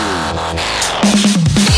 now.